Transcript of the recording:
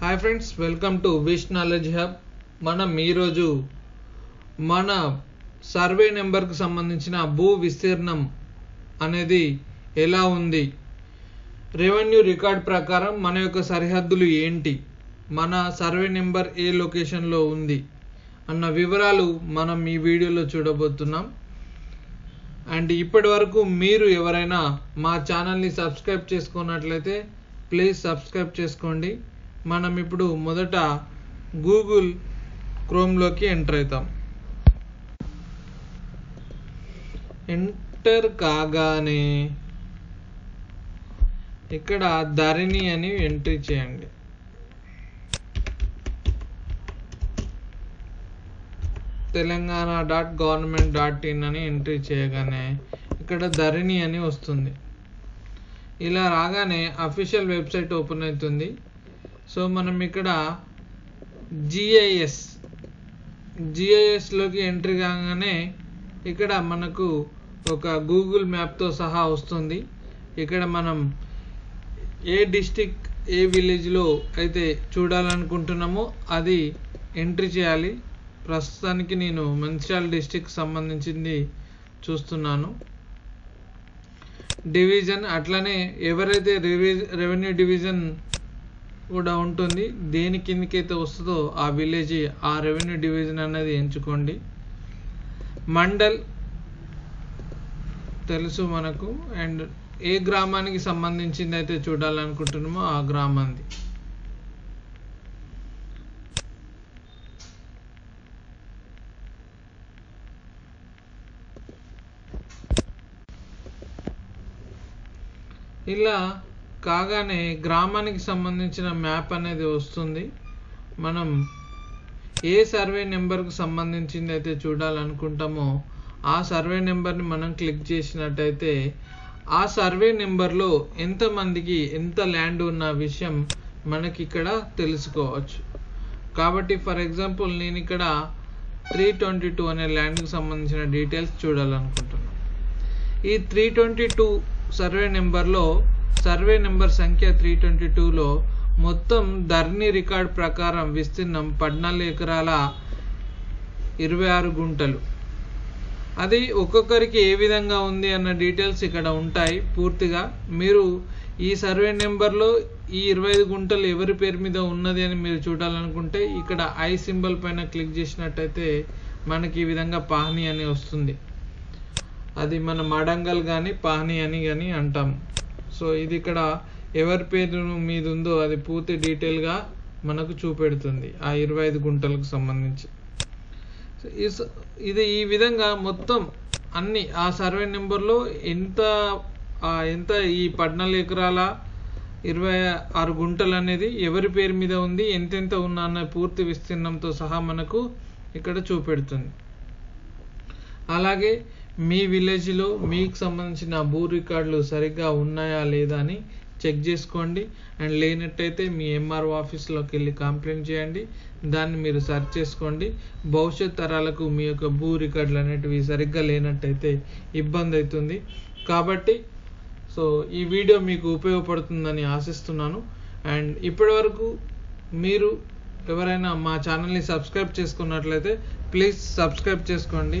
Hi friends welcome to wish knowledge hub మనం ఈరోజు మన సర్వే నెంబర్కి సంబంధించిన భూ విస్తీర్ణం అనేది ఎలా ఉంది? రెవెన్యూ రికార్డ్ ప్రకారం మన యొక్క సరిహద్దులు ఏంటి? మన సర్వే నెంబర్ ఏ లొకేషన్లో ఉంది? అన్న వివరాలు మనం ఈ వీడియోలో చూడబోతున్నాం. అండ్ ఇప్పటి వరకు మీరు ఎవరైనా మా ఛానల్ని సబ్స్క్రైబ్ చేసుకున్నట్లయితే ప్లీజ్ సబ్స్క్రైబ్ చేసుకోండి. మనం ఇప్పుడు మొదట గూగుల్ క్రోమ్లోకి ఎంటర్ అవుతాం ఎంటర్ కాగానే ఇక్కడ ధరణి అని ఎంట్రీ చేయండి. Telangana dot government dot in అని ఎంట్రీ చేయగానే ఇక్కడ ధరణి అని వస్తుంది. ఇలా రాగానే అఫీషియల్ వెబ్సైట్ ఓపెన్ అవుతుంది. సో మనం ఇక్కడ జిఐఎస్ జిఐఎస్లోకి ఎంట్రీ కాగానే ఇక్కడ మనకు ఒక గూగుల్ మ్యాప్తో సహా వస్తుంది. ఇక్కడ మనం ఏ డిస్టిక్ ఏ విలేజ్లో అయితే చూడాలనుకుంటున్నామో అది ఎంట్రీ చేయాలి. ప్రస్తుతానికి నేను మంచిర్యాల డిస్టిక్ సంబంధించింది చూస్తున్నాను. డివిజన్ అట్లనే ఎవరైతే రెవెన్యూ డివిజన్ కూడా ఉంటుంది. దేని కిందకైతే వస్తుందో ఆ విలేజ్ ఆ రెవెన్యూ డివిజన్ అనేది ఎంచుకోండి. మండల్ తెలుసు మనకు. అండ్ ఏ గ్రామానికి సంబంధించింది అయితే చూడాలనుకుంటున్నామో ఆ గ్రామాన్ని ఇలా కాగానే గ్రామానికి సంబంధించిన మ్యాప్ అనేది వస్తుంది. మనం ఏ సర్వే నెంబర్కు సంబంధించింది అయితే చూడాలనుకుంటామో ఆ సర్వే నెంబర్ని మనం క్లిక్ చేసినట్టయితే ఆ సర్వే నెంబర్లో ఎంతమందికి ఎంత ల్యాండ్ ఉన్న విషయం మనకి ఇక్కడ తెలుసుకోవచ్చు. కాబట్టి ఫర్ ఎగ్జాంపుల్ నేను ఇక్కడ త్రీ ట్వంటీ టూ అనే ల్యాండ్కి సంబంధించిన డీటెయిల్స్ చూడాలనుకుంటున్నాను. ఈ త్రీ ట్వంటీ టూ సర్వే నెంబర్లో సర్వే నెంబర్ సంఖ్య త్రీ ట్వంటీ టూలో మొత్తం ధర్ని రికార్డ్ ప్రకారం విస్తీర్ణం పద్నాలుగు ఎకరాల ఇరవై ఆరు గుంటలు. అది ఒక్కొక్కరికి ఏ విధంగా ఉంది అన్న డీటెయిల్స్ ఇక్కడ ఉంటాయి. పూర్తిగా మీరు ఈ సర్వే నెంబర్లో ఈ ఇరవై ఐదు గుంటలు ఎవరి పేరు మీద ఉన్నది అని మీరు చూడాలనుకుంటే ఇక్కడ ఐ సింబల్ పైన క్లిక్ చేసినట్టయితే మనకి ఈ విధంగా పాహని అని వస్తుంది. అది మన మడంగల్ కానీ పాహని అని కానీ అంటాం సో ఇది ఇక్కడ ఎవరి పేరు మీద ఉందో అది పూర్తి డీటెయిల్గా మనకు చూపెడుతుంది ఆ ఇరవై ఐదు గుంటలకు సంబంధించి. ఇది ఈ విధంగా మొత్తం అన్ని ఆ సర్వే నెంబర్లో ఎంత ఎంత ఈ పద్నాలుగు ఎకరాల ఇరవై ఆరు గుంటలు అనేది ఎవరి పేరు మీద ఉంది ఎంతెంత ఉన్న అన్న పూర్తి విస్తీర్ణంతో సహా మనకు ఇక్కడ చూపెడుతుంది. అలాగే మీ విలేజ్లో మీకు సంబంధించిన భూ రికార్డులు సరిగ్గా ఉన్నాయా లేదా అని చెక్ చేసుకోండి. అండ్ లేనట్టయితే మీ ఎంఆర్ఓ ఆఫీస్లోకి వెళ్ళి కంప్లైంట్ చేయండి. దాన్ని మీరు సెర్చ్ చేసుకోండి. భవిష్యత్ తరాలకు మీ యొక్క భూ రికార్డులు అనేటివి సరిగ్గా లేనట్టయితే ఇబ్బంది అవుతుంది. కాబట్టి సో ఈ వీడియో మీకు ఉపయోగపడుతుందని ఆశిస్తున్నాను. అండ్ ఇప్పటి వరకు మీరు ఎవరైనా మా ఛానల్ని సబ్స్క్రైబ్ చేసుకున్నట్లయితే ప్లీజ్ సబ్స్క్రైబ్ చేసుకోండి.